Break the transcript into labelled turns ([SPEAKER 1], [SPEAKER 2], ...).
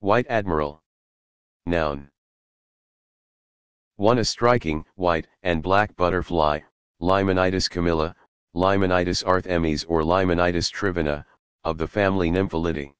[SPEAKER 1] White Admiral. Noun. 1. A striking, white, and black butterfly, Limenitis camilla, Limenitis arthemis or Limenitis trivena, of the family Nymphalidae.